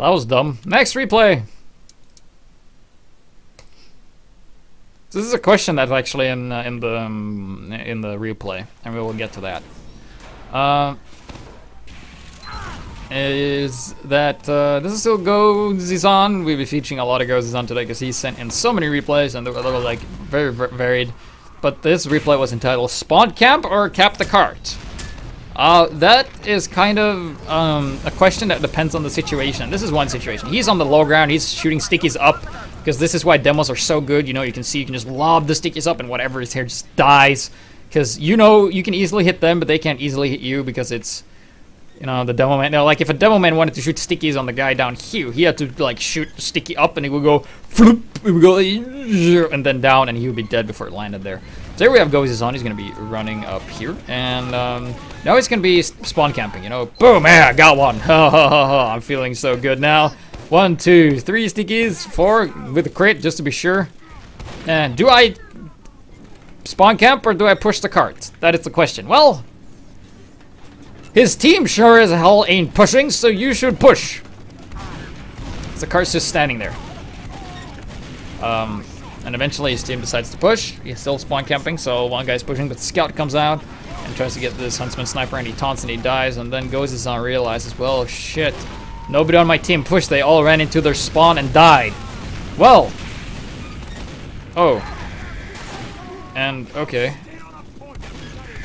That was dumb. Next replay. This is a question that's actually in uh, in the um, in the replay, and we will get to that. Uh, is that uh, this is still Gozi-san. We'll be featuring a lot of Gozi-san today because he sent in so many replays and they were, they were like very, very varied. But this replay was entitled Spawn Camp or Cap the Cart. Uh, that is kind of um, a question that depends on the situation. This is one situation. He's on the low ground. He's shooting stickies up because this is why demos are so good. You know, you can see you can just lob the stickies up and whatever is here just dies. Because you know you can easily hit them, but they can't easily hit you because it's you know, the demo man. Now, like, if a demo man wanted to shoot stickies on the guy down here, he had to, like, shoot sticky up, and he would go, floop, it would go, and then down, and he would be dead before it landed there. So there we have Gozi-san. He's going to be running up here, and um, now he's going to be spawn camping, you know. Boom, yeah, I got one. I'm feeling so good now. One, two, three stickies, four with a crit, just to be sure. And do I spawn camp, or do I push the cart? That is the question. Well, his team sure as hell ain't pushing, so you should push. The car's just standing there. Um, And eventually his team decides to push. He's still spawn camping, so one guy's pushing, but scout comes out and tries to get this huntsman sniper, and he taunts and he dies, and then Gozi-san realizes, well, shit, nobody on my team pushed. They all ran into their spawn and died. Well. Oh. And, okay.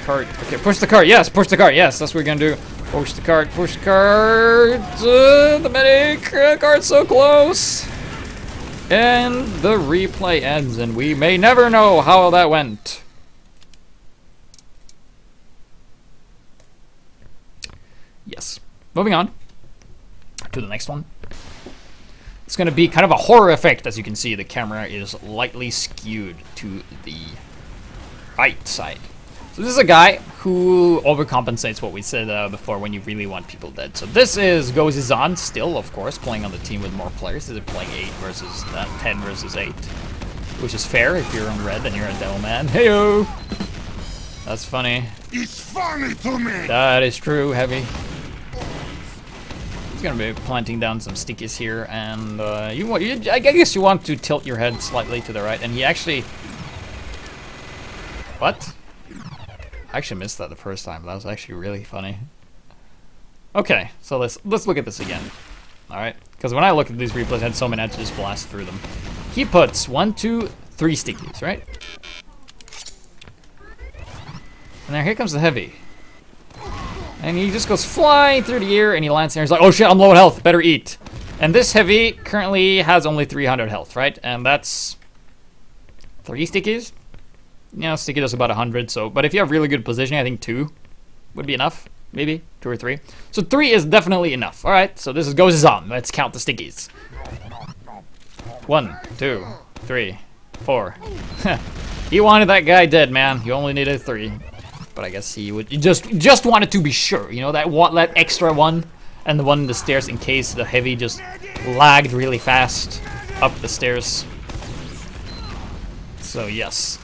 Cart. Okay, push the cart. Yes, push the cart. Yes, that's what we're gonna do. Push the cart, push the cart. Uh, the medic. Uh, cart's so close. And the replay ends, and we may never know how that went. Yes. Moving on to the next one. It's going to be kind of a horror effect. As you can see, the camera is lightly skewed to the right side. So this is a guy who overcompensates what we said uh, before when you really want people dead. So this is Gozi-san, still, of course, playing on the team with more players. Is playing 8 versus uh, 10 versus 8. Which is fair if you're on red and you're a devil man. Heyo! That's funny. It's funny to me. That is true, Heavy. He's gonna be planting down some stickies here, and uh, you want, you, I guess you want to tilt your head slightly to the right, and he actually... What? I actually missed that the first time. That was actually really funny. Okay, so let's let's look at this again. All right, because when I look at these replays, I had so many I had to just blast through them. He puts one, two, three stickies, right? And then here comes the heavy. And he just goes flying through the air and he lands there. He's like, oh shit, I'm low on health, better eat. And this heavy currently has only 300 health, right? And that's three stickies? You know, sticky does about 100, so, but if you have really good positioning, I think two would be enough, maybe, two or three. So three is definitely enough. All right, so this is goes on. Let's count the stickies. One, two, three, four. he wanted that guy dead, man. He only needed three. But I guess he would he just just wanted to be sure, you know, that one that extra one and the one in the stairs in case the heavy just lagged really fast up the stairs. So yes.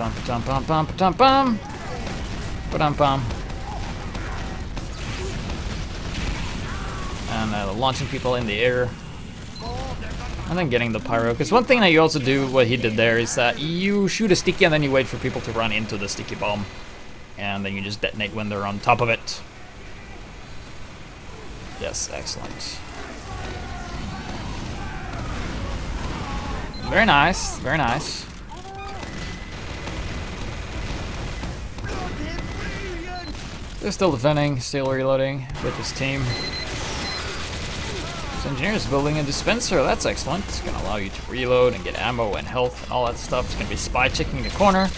Pum pum pum pum pum pum. Pum pum. And uh, launching people in the air. And then getting the pyro. Because one thing that you also do, what he did there, is that you shoot a sticky and then you wait for people to run into the sticky bomb. And then you just detonate when they're on top of it. Yes, excellent. Very nice, very nice. They're still defending, still reloading with his team. This engineer is building a dispenser, that's excellent. It's gonna allow you to reload and get ammo and health and all that stuff. It's gonna be spy checking the corner.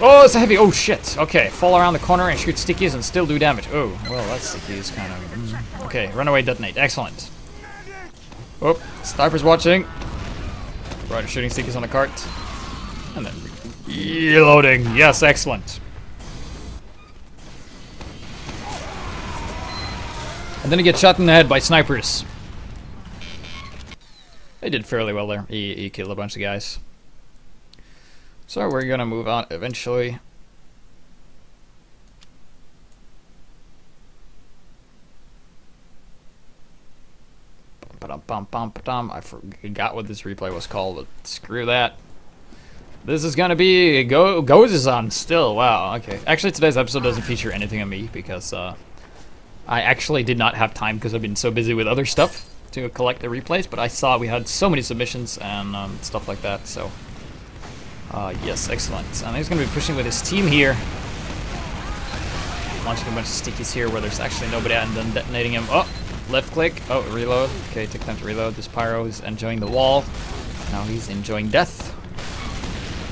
Oh, it's a heavy, oh shit. Okay, fall around the corner and shoot stickies and still do damage. Oh, well, that stickies kind of... Mm. Okay, runaway detonate, excellent. Oh, sniper's watching. Right, shooting stickies on the cart. And then reloading, yes, excellent. And then he gets shot in the head by snipers. They did fairly well there. He, he killed a bunch of guys. So we're gonna move on eventually. I forgot what this replay was called, but screw that. This is gonna be go Gozi-san still. Wow. Okay. Actually, today's episode doesn't feature anything of me because uh, I actually did not have time because I've been so busy with other stuff to collect the replays, but I saw we had so many submissions and um, stuff like that, so... Uh, yes, excellent. And he's going to be pushing with his team here. Launching a bunch of stickies here where there's actually nobody and then detonating him. Oh, left click. Oh, reload. Okay, take time to reload. This Pyro is enjoying the wall. Now he's enjoying death.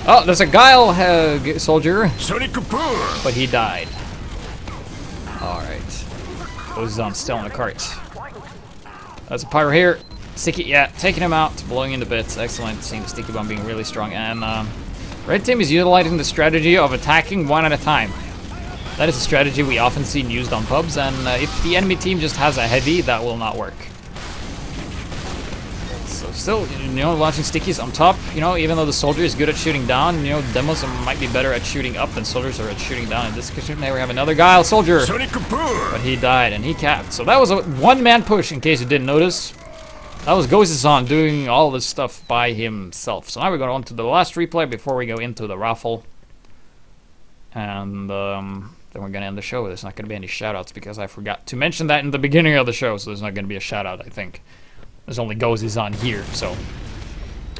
Oh, there's a Guile uh, soldier. But he died. Alright. Ozone still in the cart. There's a pyro here. Sticky, yeah, taking him out, blowing into bits. Excellent, seeing the sticky bomb being really strong. And um, red team is utilizing the strategy of attacking one at a time. That is a strategy we often see used on pubs, and uh, if the enemy team just has a heavy, that will not work. So still, you know, launching stickies on top. You know, even though the soldier is good at shooting down, you know, demos might be better at shooting up than soldiers are at shooting down. In this case, now we have another guy, a soldier. Sonic! But he died and he capped. So that was a one-man push, in case you didn't notice. That was Gozi-san doing all this stuff by himself. So now we're going on to the last replay before we go into the raffle. And um, then we're going to end the show. There's not going to be any shoutouts because I forgot to mention that in the beginning of the show. So there's not going to be a shoutout, I think. There's only Gozi-san here, so...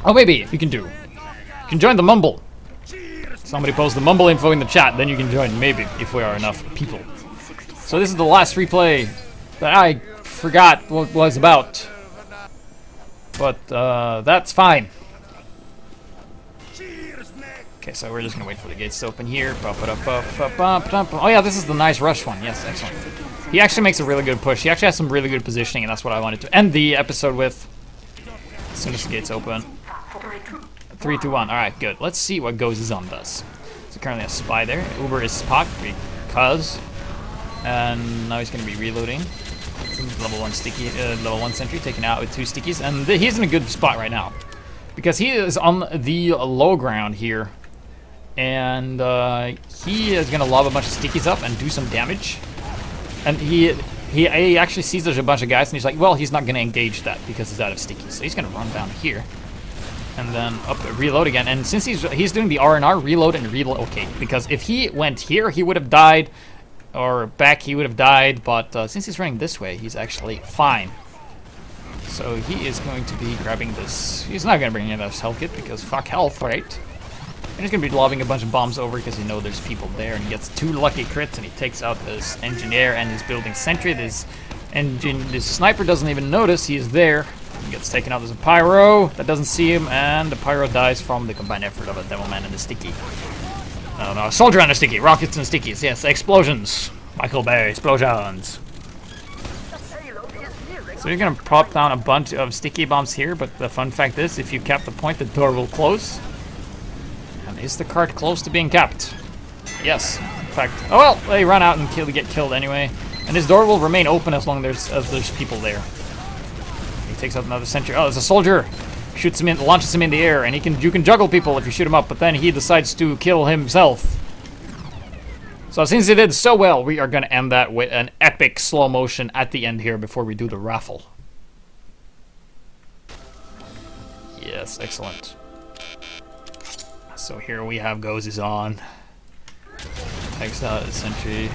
Oh, maybe you can do. You can join the Mumble. Somebody post the Mumble info in the chat, then you can join, maybe, if we are enough people. So this is the last replay that I forgot what was about. But, uh, that's fine. Okay, so we're just gonna wait for the gates to open here. Oh yeah, this is the nice rush one. Yes, excellent. He actually makes a really good push. He actually has some really good positioning, and that's what I wanted to end the episode with. As soon as the gates open. 3 2 1. Alright, good. Let's see what Gozi-san does. So currently a spy there. Uber is Spock because, and now he's gonna be reloading. Level one sticky, uh, level one sentry taken out with two stickies, and he's in a good spot right now because he is on the low ground here, and uh, he is gonna lob a bunch of stickies up and do some damage. And he, he he actually sees there's a bunch of guys, and he's like, well, he's not gonna engage that because he's out of sticky. so he's gonna run down here, and then up reload again. And since he's he's doing the R and R reload and reload, okay, because if he went here, he would have died, or back, he would have died. But uh, since he's running this way, he's actually fine. So he is going to be grabbing this. He's not going to bring in this health kit because fuck health, right? He's to be lobbing a bunch of bombs over because he knows there's people there. And he gets two lucky crits and he takes out this engineer and his building sentry. This engine, this sniper doesn't even notice he is there. He gets taken out. There's a pyro that doesn't see him. And the pyro dies from the combined effort of a demo man and a sticky. Oh no, a soldier and a sticky. Rockets and stickies. Yes, explosions. Michael Bay, explosions. So you're gonna prop down a bunch of sticky bombs here, but the fun fact is, if you cap the point, the door will close. Is the cart close to being capped? Yes. In fact, oh well, they run out and kill, get killed anyway. And this door will remain open as long as, as there's people there. He takes out another sentry. Oh, there's a soldier. Shoots him in, launches him in the air, and he can you can juggle people if you shoot him up. But then he decides to kill himself. So since he did so well, we are going to end that with an epic slow motion at the end here before we do the raffle. Yes, excellent. So here we have Gozi-san. Takes out the sentry.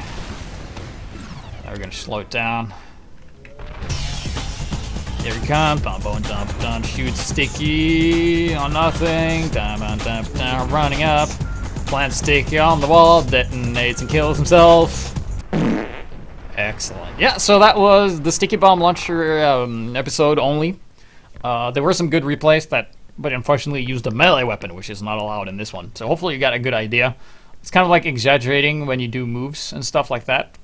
Now we're to slow it down. Here we come. Bum, bum, dump, dump. Shoot sticky on nothing. Down, down, down, down. Running up. Plant sticky on the wall. Detonates and kills himself. Excellent. Yeah, so that was the Sticky Bomb Launcher um, episode only. Uh, there were some good replays that, but unfortunately used a melee weapon, which is not allowed in this one. So hopefully you got a good idea. It's kind of like exaggerating when you do moves and stuff like that.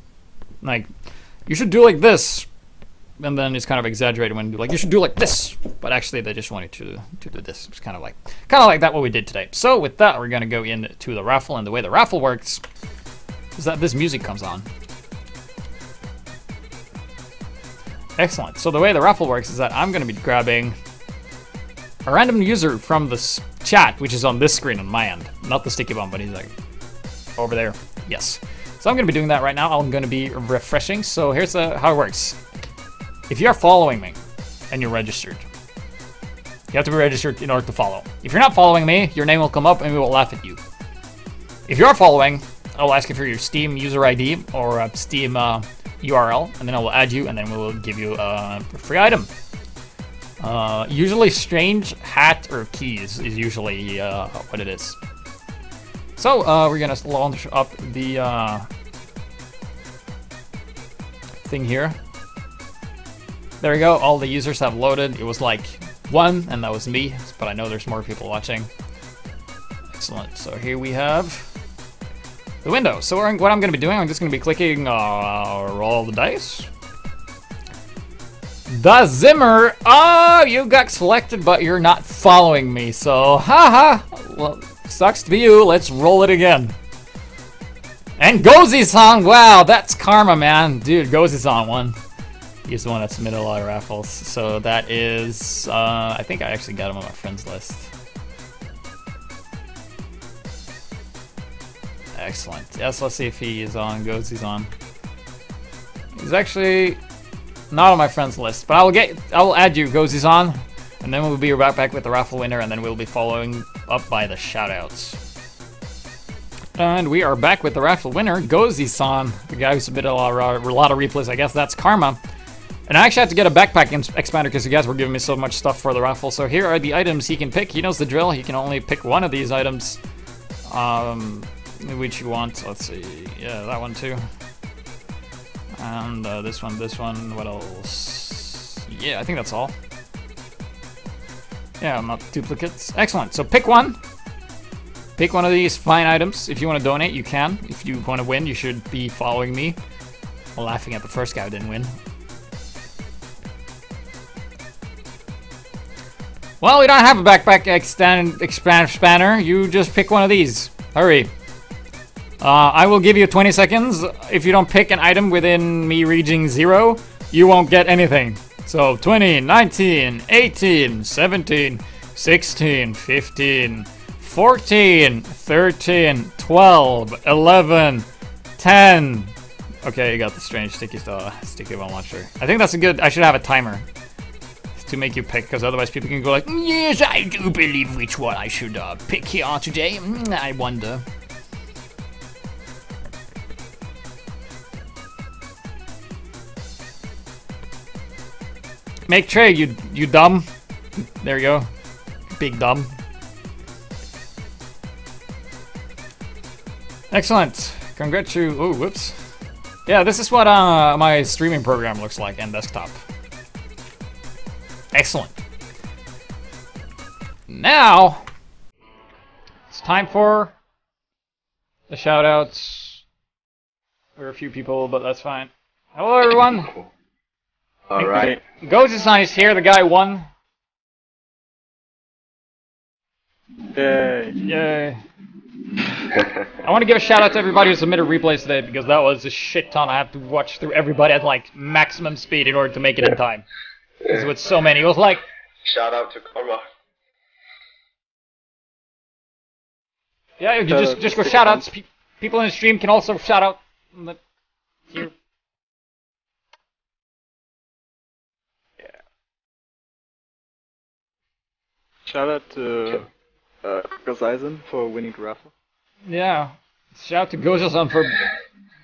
Like, you should do like this, and then it's kind of exaggerated when you like you should do like this, but actually they just wanted to to do this. It's kind of like kind of like that what we did today. So with that, we're gonna go into the raffle, and the way the raffle works is that this music comes on. Excellent. So the way the raffle works is that I'm gonna be grabbing a random user from the chat, which is on this screen on my end, not the sticky bomb, but he's like over there. Yes. So I'm gonna be doing that right now. I'm gonna be refreshing. So here's uh, how it works. If you're following me and you're registered, you have to be registered in order to follow. If you're not following me, your name will come up and we will laugh at you. If you're following, I'll ask you for your Steam user ID or Steam uh, URL, and then I will add you, and then we will give you a free item. Uh, usually strange hat or keys is usually uh, what it is. So uh, we're gonna launch up the uh, thing here. There we go, all the users have loaded. It was like one, and that was me, but I know there's more people watching. Excellent, so here we have the window. So what I'm gonna be doing, I'm just gonna be clicking uh, roll the dice. The Zimmer! Oh, you got selected, but you're not following me, so haha! Well, sucks to be you, let's roll it again. And Gozi-san, wow, that's karma, man. Dude, Gozi-san won. He's the one that submitted a lot of raffles. So that is, uh, I think I actually got him on my friends list. Excellent. Yes, let's see if he is on. He's on. He's actually not on my friends list, but I will get, I will add you. On, and then we'll be right back with the raffle winner, and then we'll be following up by the shoutouts. And we are back with the raffle winner, Gozi-san, the guy who submitted a lot, of, a lot of replays. I guess that's karma. And I actually have to get a backpack expander because you guys were giving me so much stuff for the raffle. So here are the items he can pick. He knows the drill. He can only pick one of these items. Um, which you want. Let's see. Yeah, that one too. And uh, this one, this one. What else? Yeah, I think that's all. Yeah, not duplicates. Excellent. So pick one. Pick one of these fine items. If you want to donate, you can. If you want to win, you should be following me. Well, laughing at the first guy who didn't win. Well, we don't have a backpack extend expand spanner. You just pick one of these. Hurry. Uh, I will give you 20 seconds. If you don't pick an item within me reaching zero, you won't get anything. So 20, 19, 18, 17, 16, 15, 14, 13, 12, 11, 10. Okay, you got the strange sticky stuff, sticky one launcher. I think that's a good, I should have a timer to make you pick, because otherwise people can go like, yes, I do believe which one I should uh, pick here today. Mm, I wonder. Make trade, you you dumb. There you go. Big dumb. Excellent. Congratulations. Oh, whoops. Yeah, this is what uh, my streaming program looks like and desktop. Excellent. Now, it's time for the shoutouts. There are a few people, but that's fine. Hello, everyone. All right. Gozi-san is here. The guy won. Yay. Yay. I want to give a shout out to everybody who submitted replays today because that was a shit ton. I have to watch through everybody at like maximum speed in order to make it in time. Because with so many, it was like Shout out to Karma. Yeah, you Shout just just go shout Stefan. outs. Pe- people in the stream can also shout out. Here. Shout out to uh, Gozi-san for winning the raffle. Yeah. Shout out to Gozi-san for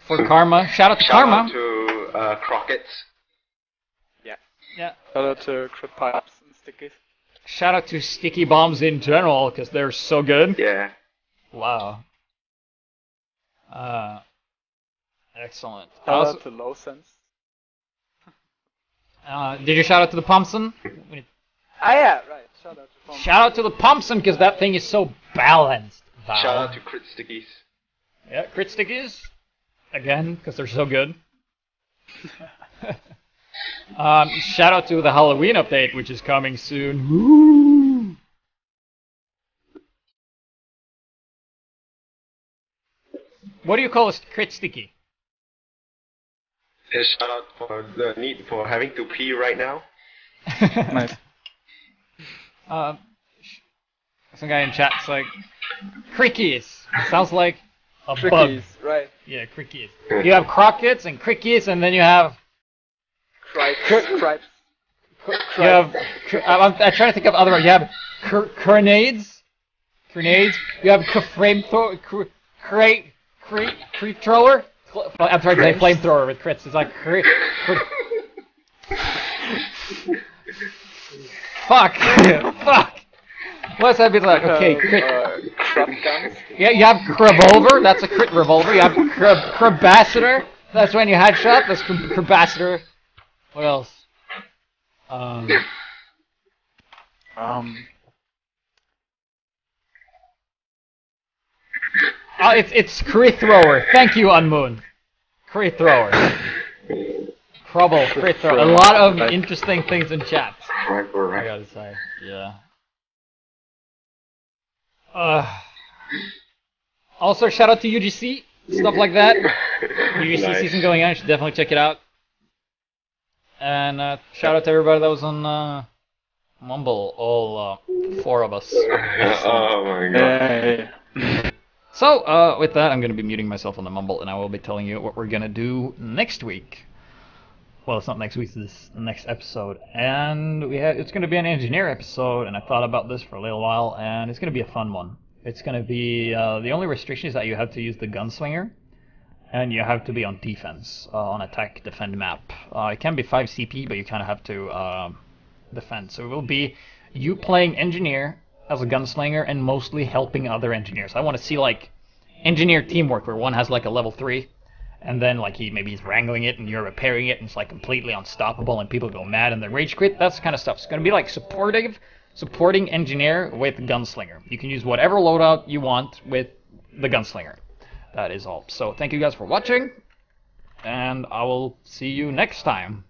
for karma. Shout out to Shout karma. out to uh, Crockett's. Yeah. Shout out to Crit Pipes and Stickies. Shout out to sticky bombs in general because they're so good. Yeah. Wow. Uh. Excellent. Shout Also- out to Low Sense. uh, did you shout out to the Pomson? Ah yeah, right. Shout out to Tom. Shout out to the Pomson because that thing is so balanced. Val. Shout out to Crit Stickies. Yeah, crit stickies. Again, because they're so good. um, shout out to the Halloween update, which is coming soon. Woo! What do you call a st- crit sticky? And shout out for the need for having to pee right now. Nice. Um, some guy in chat's like, crickies. Sounds like a bug. Trickies, right. Yeah, crickies. You have crockets and crickies, and then you have Cripes. Cripes. You have. cr- I'm, I'm trying to think of other. ones. You have cr- grenades. Grenades. You have c- flamethrower. Cr- crate. Crate. Creep thrower. Fl- I'm trying to say flamethrower with crits. It's like. Cr- cr- Fuck. Fuck. What's that be like? Okay, crit. Uh, guns. Yeah, you have revolver. That's a crit revolver. You have crab crabassitor. That's when you headshot. That's cr- What else? Um. Um. Oh, it's it's crit thrower. Thank you, Unmoon. Crit thrower. Trouble, crit thrower. A lot of Right. interesting things in chat. Right, I gotta say, yeah. Uh. Also, shout out to UGC, stuff like that. UGC Nice. season going on. You should definitely check it out. And uh, shout out to everybody that was on uh, Mumble, all uh, four of us. oh my god. Yay. So, uh, with that, I'm going to be muting myself on the Mumble, and I will be telling you what we're going to do next week. Well, it's not next week, it's the next episode. And we have, it's going to be an engineer episode, and I thought about this for a little while, and it's going to be a fun one. It's going to be, uh, the only restriction is that you have to use the gunslinger, and you have to be on defense, uh, on attack, defend map. Uh, it can be 5 CP, but you kind of have to uh, defend. So it will be you playing engineer as a gunslinger and mostly helping other engineers. I want to see like engineer teamwork where one has like a level three, and then like he maybe he's wrangling it and you're repairing it and it's like completely unstoppable and people go mad and they rage quit. That's kind of stuff. It's gonna be like supportive, supporting engineer with gunslinger. You can use whatever loadout you want with the gunslinger. That is all. So thank you guys for watching, and I will see you next time.